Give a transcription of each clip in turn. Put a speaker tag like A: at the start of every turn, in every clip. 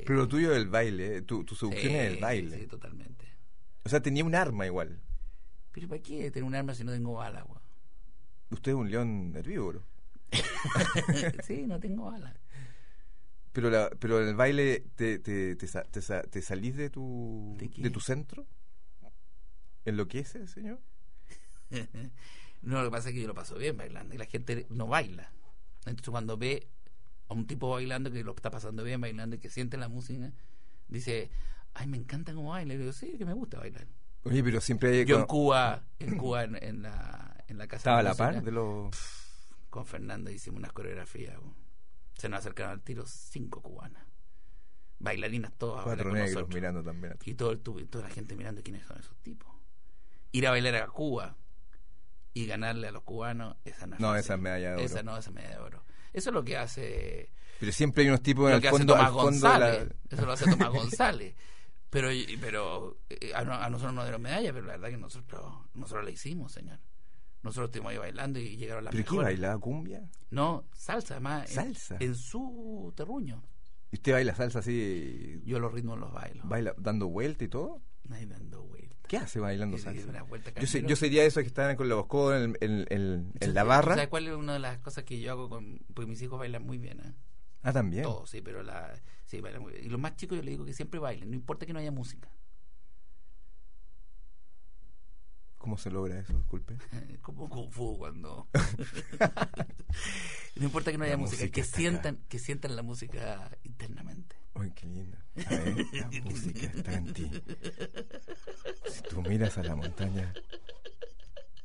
A: Eh,
B: Pero lo tuyo es el baile, tu, tu seducción
A: sí,
B: es el baile.
A: Sí, totalmente.
B: O sea, tenía un arma igual.
A: Pero ¿para qué tener un arma si no tengo bala, weón?
B: Usted es un león herbívoro.
A: sí, no tengo bala.
B: Pero, la, pero en el baile te, te, te, te te salís de tu,
A: ¿De
B: de tu centro. ¿Enloquece, señor?
A: no, lo que pasa es que yo lo paso bien bailando y la gente no baila. Entonces cuando ve a un tipo bailando que lo está pasando bien bailando y que siente la música, dice, ay, me encanta cómo baila. Y yo digo, sí, que me gusta bailar.
B: Oye, pero siempre hay...
A: Yo en Cuba, en Cuba, en, en la, en la casa
B: Estaba
A: de
B: la par de los...
A: con Fernanda hicimos unas coreografías. Se nos acercaron al tiro cinco cubanas. Bailarinas todas.
B: Cuatro negros
A: nosotros.
B: mirando también.
A: Y todo el toda la gente mirando quiénes son esos tipos. Ir a bailar a Cuba y ganarle a los cubanos, esa no es
B: No,
A: fácil.
B: esa es medalla de oro.
A: Esa no, esa medalla de oro. Eso es lo que hace,
B: Pero siempre hay unos tipos en
A: lo
B: el
A: que hace
B: fondo,
A: Tomás
B: fondo
A: González.
B: la...
A: Eso lo hace Tomás González. Pero, pero eh, a, no- a nosotros nos dieron medalla, pero la verdad que nosotros nosotros la hicimos, señor. Nosotros estuvimos ahí bailando y llegaron las
B: ¿Pero qué
A: mejores.
B: bailaba? ¿Cumbia?
A: No, salsa, además. en-
B: Salsa.
A: En, su terruño.
B: ¿Y usted baila salsa así,
A: Yo los ritmos los bailo.
B: baila dando vuelta y todo?
A: Ahí dando vueltas.
B: ¿Qué hace bailando salsa? Yo, sé-
A: caminero.
B: yo sería esos que estaban con los codos en, en- en- en la
A: ¿Sabes-
B: barra.
A: ¿Sabes cuál es una de las cosas que yo hago con.? Porque mis hijos bailan muy bien, ¿eh?
B: Ah, también.
A: Todos, sí, pero la. Sí, bailan muy bien. Y los más chicos yo les digo que siempre bailen, no importa que no haya música.
B: ¿Cómo se logra eso? Disculpe.
A: Como Kung Fu cuando. no importa que no haya música,
B: música
A: que sientan, que sientan la música internamente.
B: Ay, qué lindo. A ver, la música está en ti. Miras a la montaña,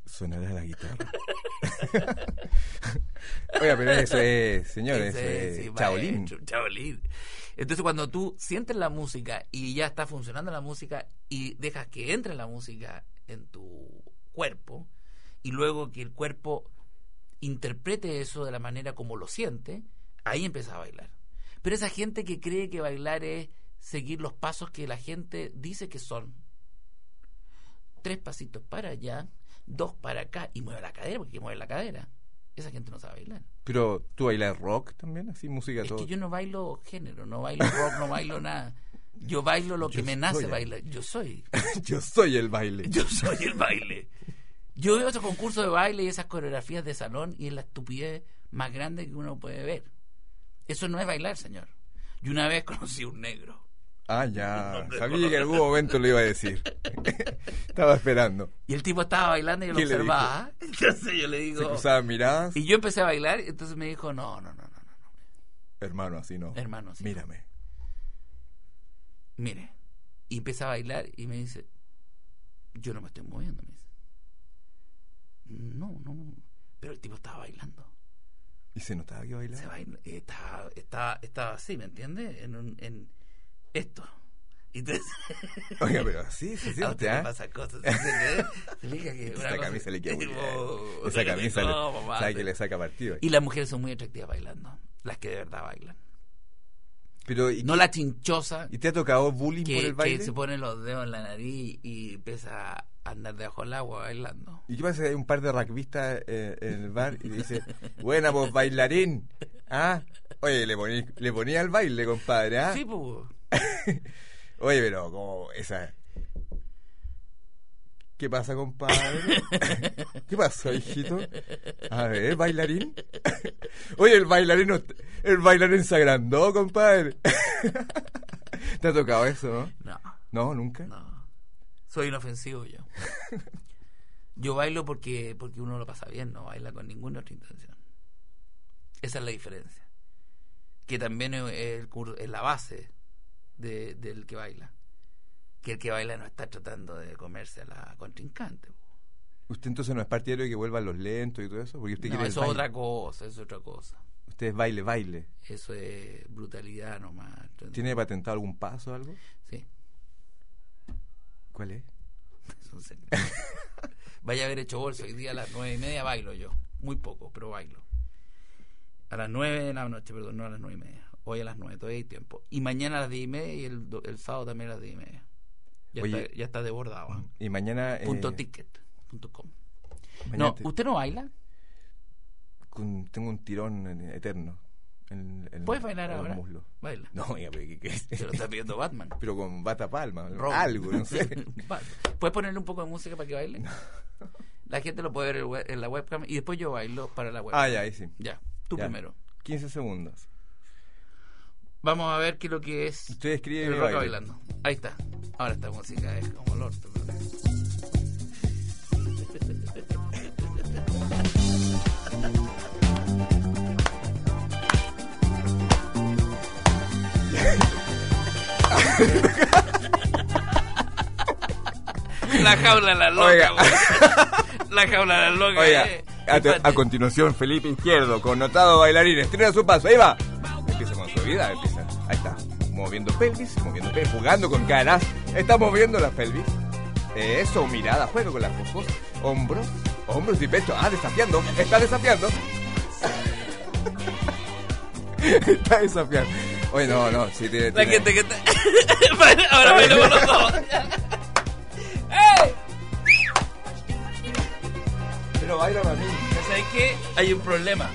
B: sonará la guitarra. Oiga, pero eso es, señores,
A: Ese
B: eso
A: sí,
B: es Chaolín.
A: maestro, Chaolín. Entonces, cuando tú sientes la música y ya está funcionando la música y dejas que entre la música en tu cuerpo y luego que el cuerpo interprete eso de la manera como lo siente, ahí empieza a bailar. Pero esa gente que cree que bailar es seguir los pasos que la gente dice que son. Tres pasitos para allá, dos para acá y mueve la cadera, porque mueve la cadera. Esa gente no sabe bailar.
B: Pero tú bailas rock también, así música
A: Es
B: todo.
A: que yo no bailo género, no bailo rock, no bailo nada. Yo bailo lo que me nace bailar. Yo soy.
B: Yo soy el baile.
A: Yo soy el baile. Yo veo esos concursos de baile y esas coreografías de salón y es la estupidez más grande que uno puede ver. Eso no es bailar, señor. Y una vez conocí un negro.
B: Ah, ya. Sabía que en algún momento lo iba a decir. Estaba esperando.
A: Y el tipo estaba bailando y yo lo
B: ¿Qué le
A: observaba. Entonces yo le
B: Se
A: digo.
B: cruzaban miradas.
A: Y yo empecé a bailar, y entonces me dijo: No, no, no, no, no.
B: Hermano, así no.
A: Hermano, así no.
B: Mírame.
A: Mire. Y empieza a bailar y me dice: Yo no me estoy moviendo. Me dice: No, no. Pero el tipo estaba bailando.
B: Y se notaba que bailaba.
A: Se baila, eh, estaba, estaba, estaba así, ¿me entiendes? En, un- en esto. Entonces,
B: Oiga, pero así se
A: a
B: siente,
A: usted le
B: ¿ah?
A: pasan cosas. ¿sí? Se le que
B: Esa
A: cosa-
B: camisa le queda muy bien.
A: Oh,
B: Esa camisa le,
A: no, mamá,
B: sabe
A: sí.
B: que le saca partido.
A: Y las mujeres son muy atractivas bailando. Las que de verdad bailan.
B: Pero, ¿y,
A: No
B: qué-
A: la chinchosa
B: ¿y te ha tocado bullying por
A: que,
B: el baile?
A: que se pone los dedos en la nariz y empieza a andar debajo del agua bailando.
B: ¿Y qué pasa si hay un par de rugbyistas eh, en el bar y dice, buena vos bailarín? ¿Ah? Oye, le poní, le ponía al baile, compadre, ¿ah?
A: Sí, pues.
B: Oye, pero como esa... ¿Qué pasa, compadre? ¿Qué pasó, hijito? A ver, ¿bailarín? Oye, el bailarín, no- el bailarín se agrandó, compadre. ¿Te ha tocado eso, no?
A: No,
B: No, nunca.
A: no. Soy inofensivo yo. Yo bailo porque, porque uno lo pasa bien, no baila con ninguna otra intención. Esa es la diferencia. Que también es, el cur- es la base de- del que baila. Que el que baila no está tratando de comerse a la contrincante.
B: ¿Usted entonces no es partidario de que vuelvan los lentos y todo eso? Porque usted
A: No,
B: quiere
A: eso es otra cosa, eso es otra cosa.
B: Usted es baile, baile.
A: Eso es brutalidad nomás.
B: ¿Tiene patentado algún paso o algo?
A: Sí,
B: ¿Cuál es?
A: Vaya a haber hecho bolsa. Hoy día a las nueve y media bailo yo. Muy poco, pero bailo. A las nueve de la noche, perdón, no a las nueve y media. Hoy a las nueve, todavía hay tiempo. Y mañana a las diez y media y el, el sábado también a las diez y media. Ya,
B: Oye.
A: está, ya está desbordado. ¿ah?
B: Y mañana... eh,
A: Punto ticket. Punto com. No,
B: te-
A: ¿usted no baila?
B: con- tengo un tirón eterno. En, en-
A: ¿Puedes bailar
B: en
A: ahora?
B: muslos.
A: Baila.
B: No, oiga, pero ¿qué- qué?
A: Se lo está pidiendo Batman.
B: Pero con bata palma,
A: Robo.
B: algo, no sé.
A: ¿Puedes ponerle un poco de música para que baile? La gente lo puede ver en la webcam y después yo bailo para la webcam.
B: Ah, ya, ahí sí.
A: Ya, tú
B: Ya.
A: primero.
B: 15 segundos.
A: Vamos a ver qué es lo que es
B: Usted escribe
A: el rock bailando. Ahí está. Ahora esta música es como el orto. La jaula de la loca,
B: Oiga.
A: güey. La jaula de la loca.
B: Oiga,
A: eh.
B: a, te- a continuación, Felipe Izquierdo, connotado bailarín, estrena su paso, ahí va. Empieza con suavidad, empieza. Ahí está. Moviendo pelvis, moviendo pelvis, jugando con caras. Está moviendo la pelvis. Eso, mirada, juega con las ojos. Hombros, hombros y pecho. Ah, desafiando, está desafiando. está desafiando. Oye, no, no, sí tiene.
A: La gente que está. Ahora bailamos los dos. ¡Ey!
B: Pero baila para mí.
A: ¿Sabes qué? Hay un problema.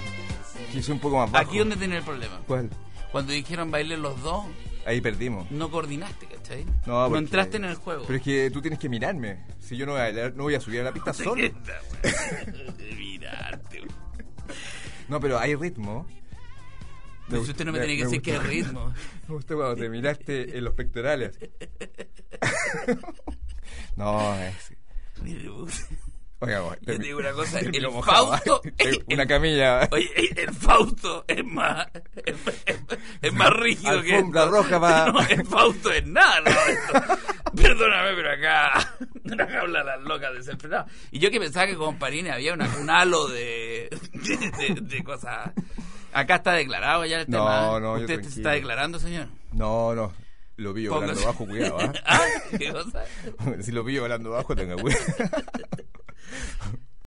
B: Quise un poco más bajo.
A: Aquí donde tiene el problema.
B: ¿Cuál?
A: Cuando dijeron bailen los dos,
B: Ahí perdimos.
A: no coordinaste, ¿cachai?
B: No, porque-
A: entraste en el juego.
B: Pero es que tú tienes que mirarme. Si yo no voy a, bailar, no voy a subir a la pista
A: ¿Qué
B: solo.
A: Mirarte.
B: No, pero hay ritmo.
A: Pero si usted no me tiene que decir qué ritmo.
B: Me gusta cuando te miraste en los pectorales. no, es. Oiga, oiga,
A: Yo te digo una cosa, el Fausto.
B: Una camilla.
A: Oye, el Fausto es más, es, es- es más rígido que esto.
B: roja va-
A: No, el Fausto es nada, no. Perdóname, pero acá una jaula las locas desenfrenadas. Y yo que pensaba que con Parini había una, un halo de, de, de- de cosas. Acá está declarado ya el
B: No,
A: tema.
B: no, yo
A: ¿Usted se está declarando, señor?
B: No, no. Lo vi volando
A: Póngase-
B: bajo, cuidado, ¿ah?
A: ¿Ah? ¿Qué cosa?
B: Si lo vi volando bajo, tenga cuidado.